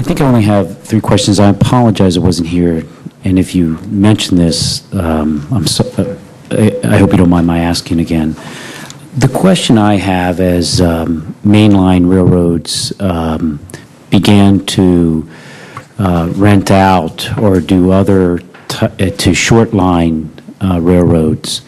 I think I only have three questions. I apologize I wasn't here, and if you mentioned this, um, I'm so, uh, I hope you don't mind my asking again. The question I have as um, mainline railroads um, began to uh, rent out or do other, uh, to short line uh, railroads,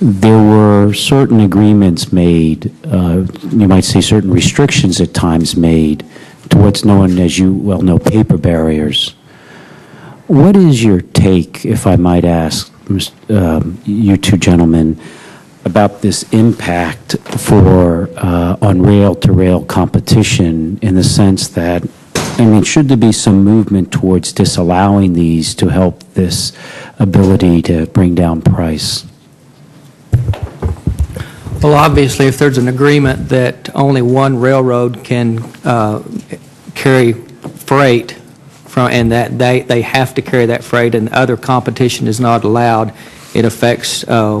there were certain agreements made, uh, you might say certain restrictions at times made to what's known as you well know paper barriers. What is your take, if I might ask, um, you two gentlemen, about this impact for uh, on rail-to-rail competition in the sense that, I mean, should there be some movement towards disallowing these to help this ability to bring down price? Well, obviously, if there's an agreement that only one railroad can uh, carry freight from, and that they, they have to carry that freight and other competition is not allowed, it affects uh,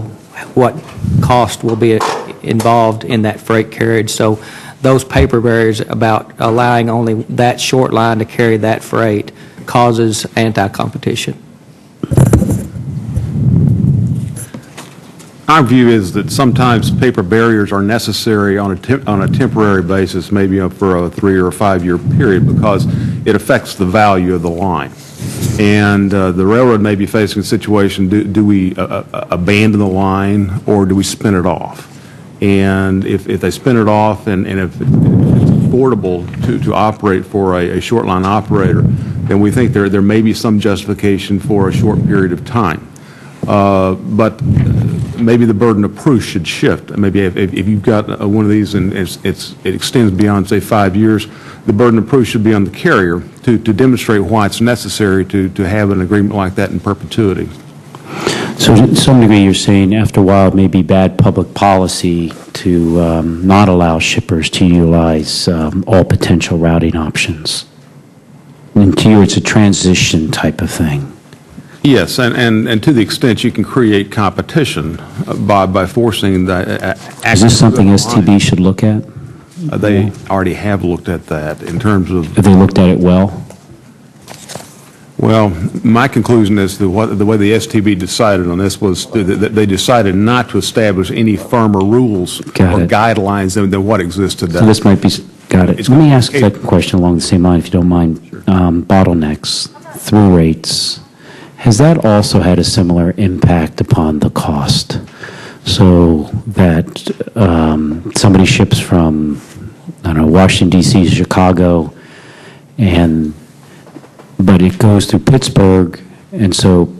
what cost will be involved in that freight carriage. So those paper barriers about allowing only that short line to carry that freight causes anti-competition. Our view is that sometimes paper barriers are necessary on a, on a temporary basis, maybe for a three or a five-year period, because it affects the value of the line. And uh, the railroad may be facing a situation, do, do we uh, uh, abandon the line, or do we spin it off? And if, if they spin it off, and, and if it's affordable to, to operate for a, a short line operator, then we think there, there may be some justification for a short period of time. Uh, But maybe the burden of proof should shift. Maybe if, if you've got one of these and it's, it's, it extends beyond, say, five years, the burden of proof should be on the carrier to, to demonstrate why it's necessary to, to have an agreement like that in perpetuity. So to some degree, you're saying after a while, it may be bad public policy to um, not allow shippers to utilize um, all potential routing options. And to you, it's a transition type of thing. Yes, and, and, and to the extent you can create competition uh, by, by forcing the. uh, Is this something STB should look at? Uh, They already have looked at that in terms of Have they looked at it well? Well, my conclusion is that what, the way the STB decided on this was that that they decided not to establish any firmer rules Got or it. guidelines than, than what exists So today. this might be, got it. It's Let me ask a complicated. second question along the same line, if you don't mind. Um, Bottlenecks, through rates, has that also had a similar impact upon the cost? So that um, somebody ships from, I don't know, Washington DC to Chicago, and, but it goes through Pittsburgh, and so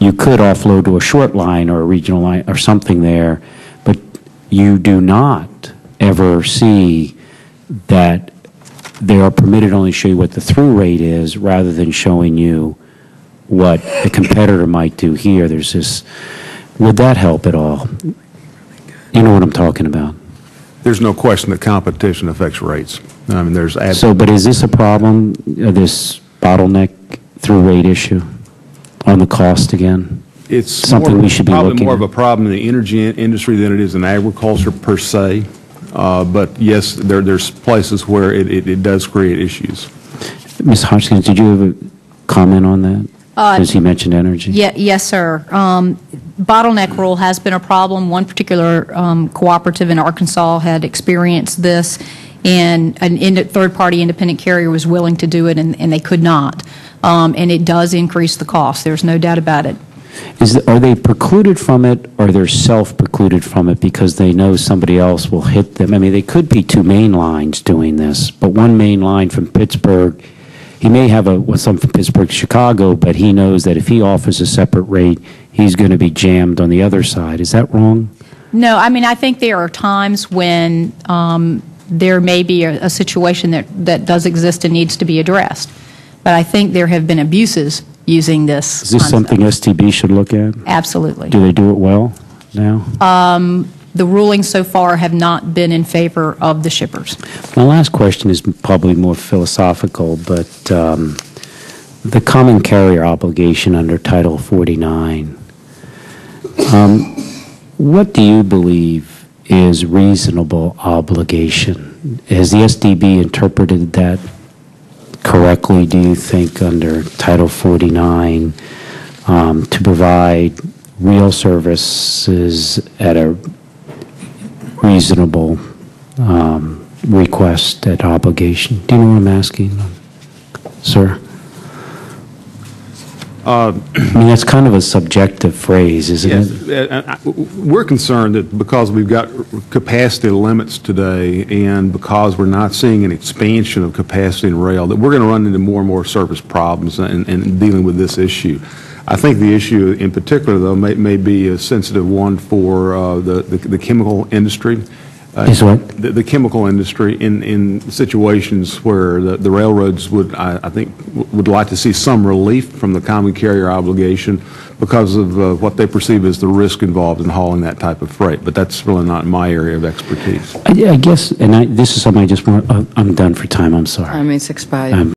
you could offload to a short line or a regional line or something there, but you do not ever see that they are permitted only to show you what the through rate is rather than showing you what a competitor might do here. There's this, would that help at all? You know what I'm talking about. There's no question that competition affects rates. I mean, there's, So, but is this a problem, uh, this bottleneck through rate issue on the cost again? it's something more- we should be Probably looking more of at. a problem in the energy in- industry than it is in agriculture per se. Uh, But yes, there, there's places where it, it it does create issues. Ms. Hodgkins, did you have a comment on that? Uh, Since he mentioned energy? Ye- Yes, sir. Um, Bottleneck rule has been a problem. One particular um, cooperative in Arkansas had experienced this, and an ind- third-party independent carrier was willing to do it, and and they could not. Um, And it does increase the cost. There's no doubt about it. Is, are they precluded from it, or they're self-precluded from it because they know somebody else will hit them? I mean, they could be two main lines doing this, but one main line from Pittsburgh, he may have a, well, some from Pittsburgh to Chicago, but he knows that if he offers a separate rate, he's going to be jammed on the other side. Is that wrong? No, I mean, I think there are times when um, there may be a, a situation that, that does exist and needs to be addressed. But I think there have been abuses using this Is this concept. something STB should look at? Absolutely. Do they do it well now? The rulings so far have not been in favor of the shippers. My last question is probably more philosophical, but um, the common carrier obligation under Title 49, um, what do you believe is reasonable obligation? Has the STB interpreted that correctly, do you think, under Title 49, um, to provide real services at a reasonable um, request at obligation? Do you know what I'm asking, sir? I mean, that's kind of a subjective phrase, isn't Yes, it? uh, uh, we're concerned that because we've got capacity limits today, and because we're not seeing an expansion of capacity in rail, that we're going to run into more and more service problems in in dealing with this issue. I think the issue in particular, though, may may be a sensitive one for uh, the the the chemical industry. Uh, Is what? The the chemical industry in in situations where the the railroads would, I I think, would like to see some relief from the common carrier obligation because of uh, what they perceive as the risk involved in hauling that type of freight. But that's really not my area of expertise. I I guess, and I, this is something I just want, uh, I'm done for time, I'm sorry. Time is expired. I'm